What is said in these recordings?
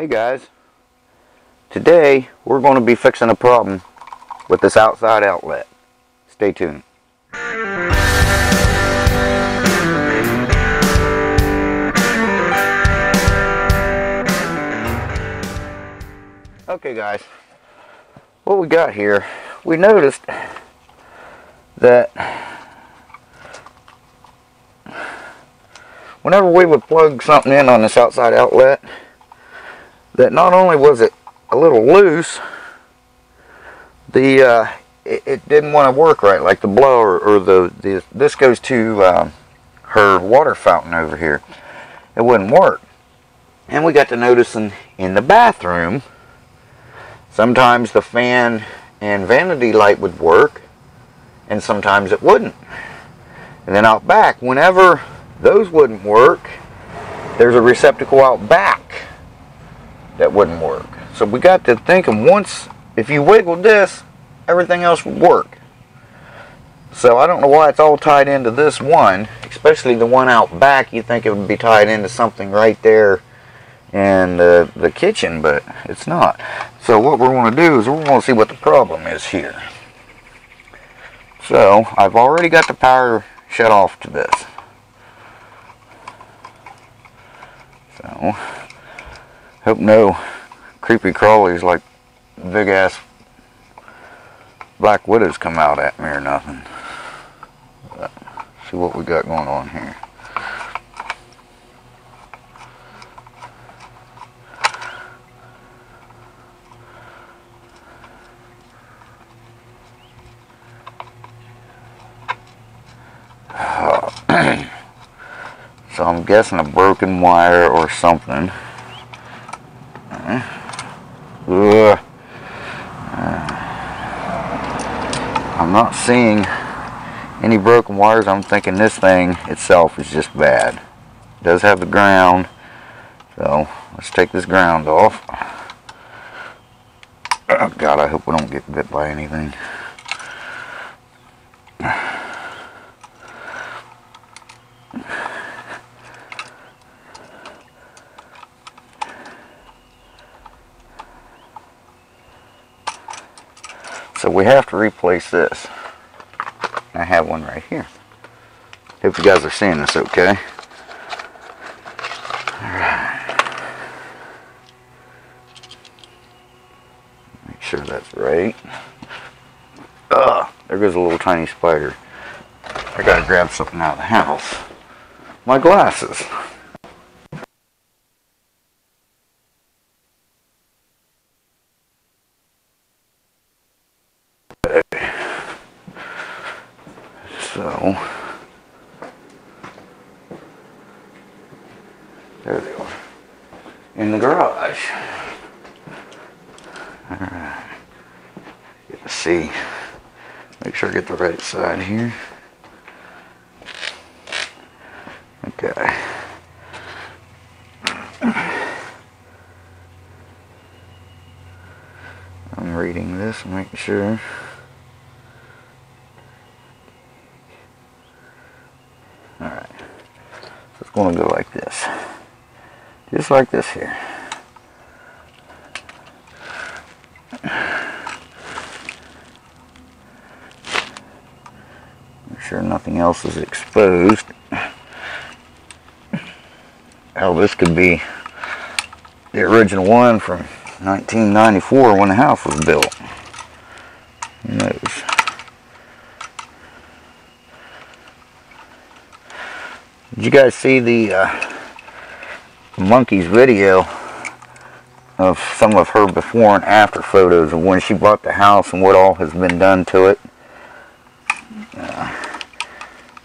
Hey guys, today we're going to be fixing a problem with this outside outlet. Stay tuned. Okay guys, what we got here, we noticed that whenever we would plug something in on this outside outlet, that not only was it a little loose, the uh, it, it, didn't want to work right, like the blower or the, the this goes to um, her water fountain over here. It wouldn't work. And we got to noticing in the bathroom, sometimes the fan and vanity light would work, and sometimes it wouldn't. And then out back, whenever those wouldn't work, there's a receptacle out back that wouldn't work. So we got to thinking once, if you wiggled this, everything else would work. So I don't know why it's all tied into this one, especially the one out back. You think it would be tied into something right there in the, uh, the kitchen, but it's not. So what we're going to do is we're going to see what the problem is here. So I've already got the power shut off to this. So Hope no creepy crawlies like big ass black widows come out at me or nothing. But see what we got going on here. so I'm guessing a broken wire or something. Ugh. I'm not seeing any broken wires. I'm thinking this thing itself is just bad. It does have the ground. So let's take this ground off. Oh God, I hope we don't get bit by anything. So we have to replace this. I have one right here. Hope you guys are seeing this okay. Make sure that's right. Ugh, there goes a little tiny spider. I gotta grab something out of the house. My glasses. So, there they are. In the garage. Alright. Get to see. Make sure I get the right side here. Okay. I'm reading this, make sure. Alright. So it's going to go like this. Just like this here. Make sure nothing else is exposed. Hell, this could be the original one from 1994 when the house was built. Who knows? Did you guys see the uh, monkey's video of some of her before and after photos of when she bought the house and what all has been done to it? Uh,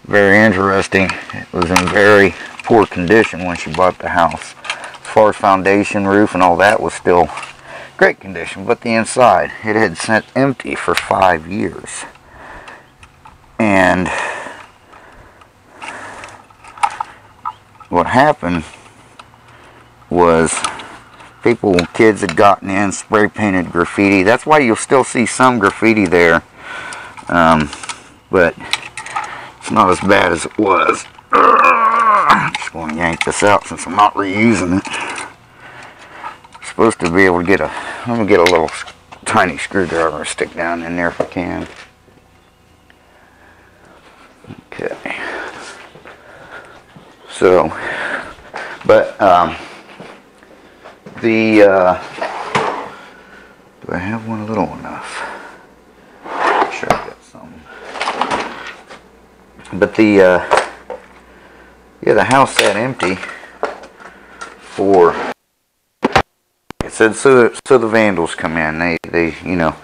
very interesting. It was in very poor condition when she bought the house. As far as foundation, roof, and all that was still great condition, but the inside, it had sat empty for five years. And what happened was people, kids had gotten in, spray painted graffiti. That's why you'll still see some graffiti there. Um, but it's not as bad as it was. I'm going to yank this out since I'm not reusing it. supposed to be able to get a, I'm gonna get a little tiny screwdriver and stick down in there if I can. Okay. So, but, um, the, uh, do I have one little enough? I'm Sure I got some. But the, uh, yeah, the house sat empty for it said so so the vandals come in. They they you know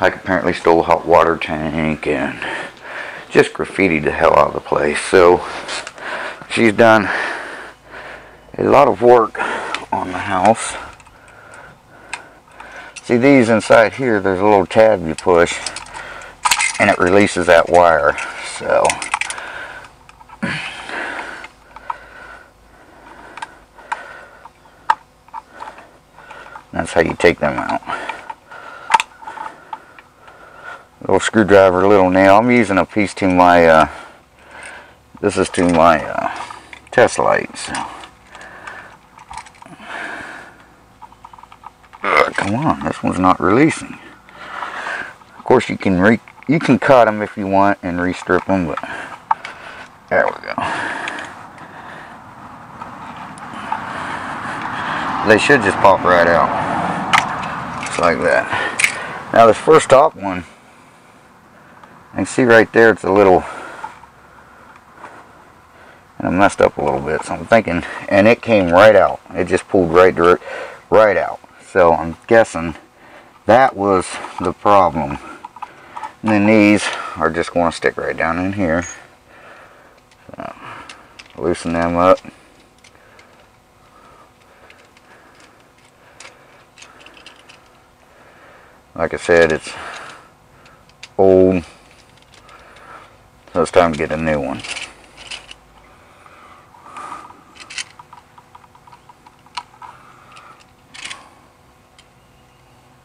like apparently stole a hot water tank and just graffitied the hell out of the place. So she's done a lot of work on the house. See these inside here there's a little tab you push and it releases that wire so That's how you take them out. Little screwdriver, little nail. I'm using a piece to my, uh, this is to my uh, test lights. Uh, come on, this one's not releasing. Of course, you can re you can cut them if you want and restrip them, but there we go. They should just pop right out like that. Now this first top one, you can see right there it's a little, and I messed up a little bit, so I'm thinking, and it came right out. It just pulled right, direct, right out. So I'm guessing that was the problem. And then these are just going to stick right down in here. So, loosen them up. Like I said it's old. So it's time to get a new one.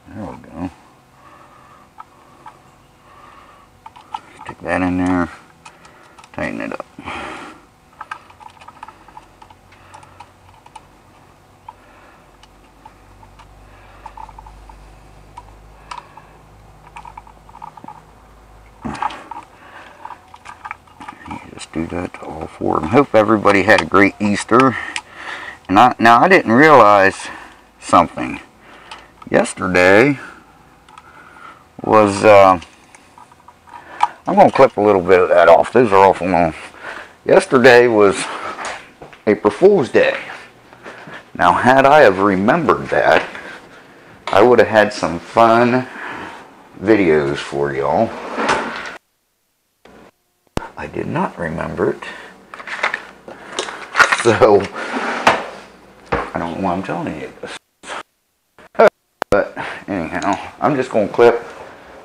There we go. Stick that in there. Tighten it up do of them. Hope everybody had a great Easter. And I, now I didn't realize something. Yesterday was, uh, I'm going to clip a little bit of that off. Those are awful long. Yesterday was April Fool's Day. Now had I have remembered that, I would have had some fun videos for y'all. I did not remember it. So, I don't know why I'm telling you this. But, anyhow, I'm just going to clip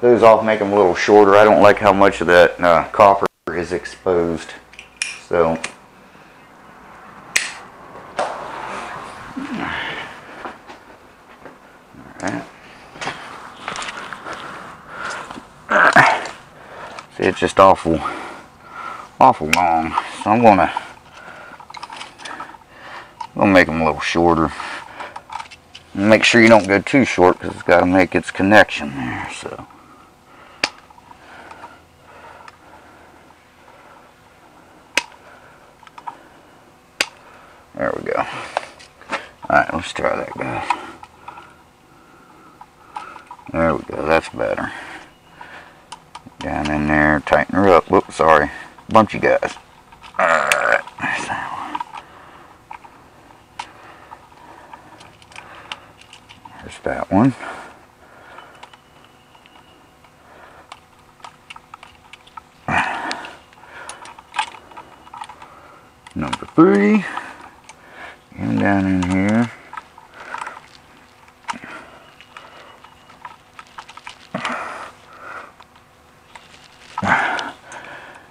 those off, make them a little shorter. I don't like how much of that uh, copper is exposed. So, See, it's just awful awful long. So I'm gonna gonna make them a little shorter. Make sure you don't go too short because it's got to make its connection there. So. There we go. Alright, let's try that, guys. There we go, that's better. Down in there, tighten her up. Whoops, sorry bunch of guys there's that one. There's that one. Number three. And down in here.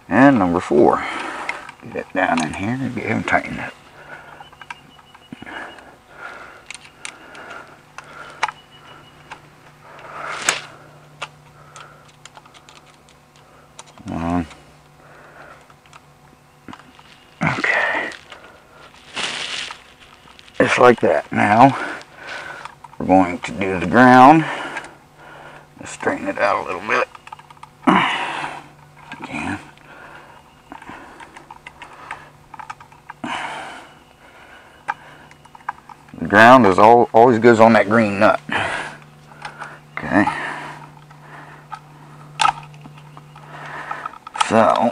And number four. Get it down in here and get him tightened up. On. Okay. Just like that. Now, we're going to do the ground. Just straighten it out a little bit. Again. The ground is all, always goes on that green nut. Okay. So,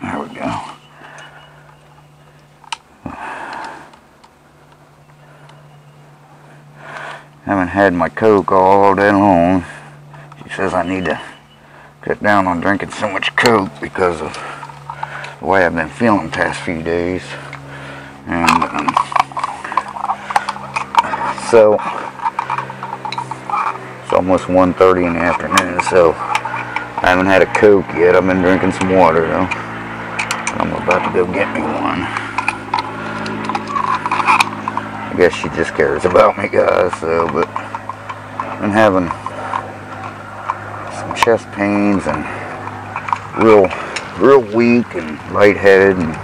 there we go. Haven't had my Coke all day long. She says I need to cut down on drinking so much Coke because of the way I've been feeling the past few days. And um, so it's almost 1.30 in the afternoon, so I haven't had a Coke yet. I've been drinking some water though. I'm about to go get me one. I guess she just cares about me guys, so but been having some chest pains and real real weak and lightheaded and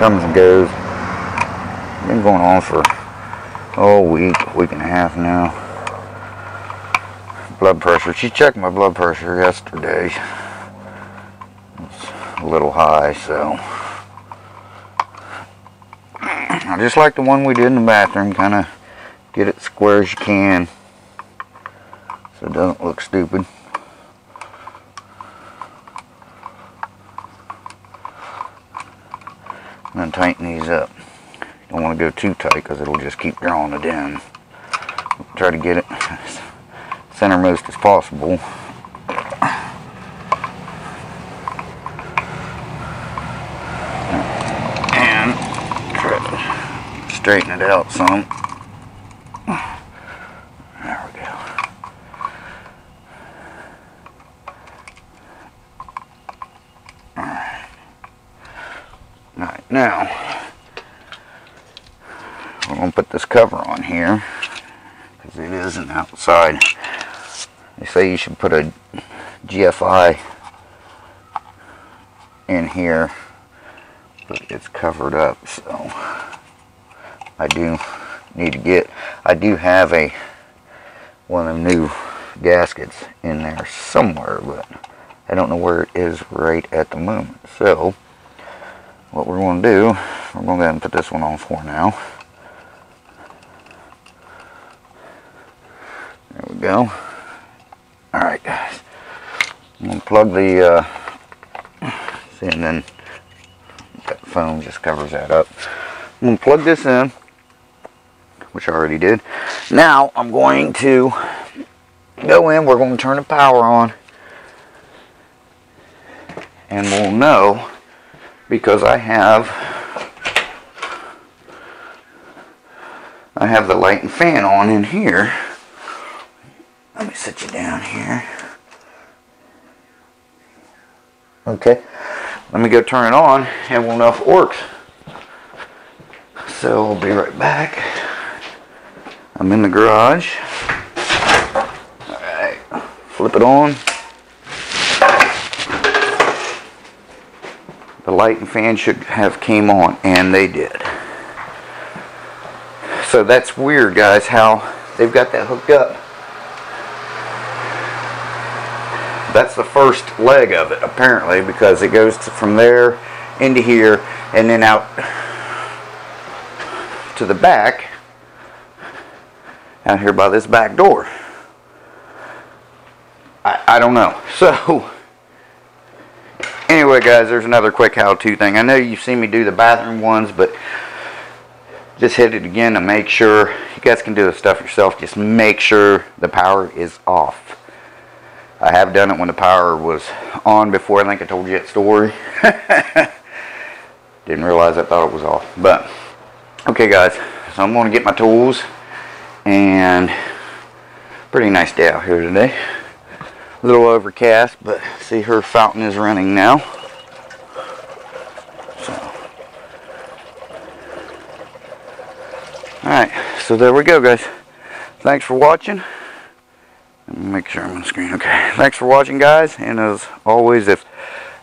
comes and goes. Been going on for oh week, week and a half now. Blood pressure. She checked my blood pressure yesterday. It's a little high, so I just like the one we did in the bathroom, kind of square as you can so it doesn't look stupid. And tighten these up. Don't want to go too tight because it'll just keep drawing it in. Try to get it centermost as possible. And straighten it out some. There we go. Alright, now we're going to put this cover on here because it is an outside. They say you should put a GFI in here, but it's covered up, so I do need to get, I do have a one of them new gaskets in there somewhere, but I don't know where it is right at the moment. So, what we're going to do, we're going to go ahead and put this one on for now. There we go. Alright guys. I'm going to plug the, uh, see and then that foam just covers that up. I'm going to plug this in, which I already did. Now I'm going to go in, we're going to turn the power on and we'll know because I have I have the light and fan on in here. Let me sit you down here. Okay, let me go turn it on and we'll know if it works. So we'll be right back. I'm in the garage. Alright, flip it on. Light and fan should have came on and they did. So that's weird guys how they've got that hooked up. That's the first leg of it apparently because it goes to, from there into here and then out to the back out here by this back door. I, I don't know. So anyway guys there's another quick how-to thing. I know you've seen me do the bathroom ones but just hit it again to make sure. You guys can do the stuff yourself. Just make sure the power is off. I have done it when the power was on before. I think I told you that story. Didn't realize I thought it was off. But okay guys. So I'm going to get my tools and pretty nice day out here today a little overcast, but see her fountain is running now. So, Alright, so there we go guys. Thanks for watching. Make sure I'm on screen. Okay. Thanks for watching guys. And as always, if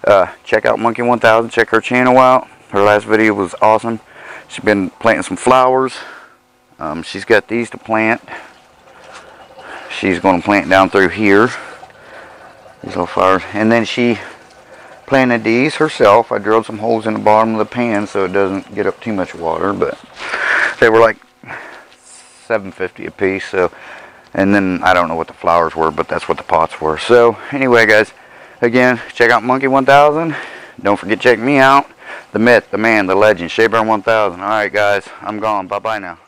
Uh, check out Monkey 1000. Check her channel out. Her last video was awesome. She's been planting some flowers. Um, she's got these to plant. She's going to plant down through here. These little flowers. And then she planted these herself. I drilled some holes in the bottom of the pan so it doesn't get up too much water. But they were like 750 a piece. So, and then I don't know what the flowers were, but that's what the pots were. So anyway, guys, again, check out Monkey 1000. Don't forget check me out. The myth, the man, the legend, Shabear 1000. All right, guys, I'm gone. Bye bye now.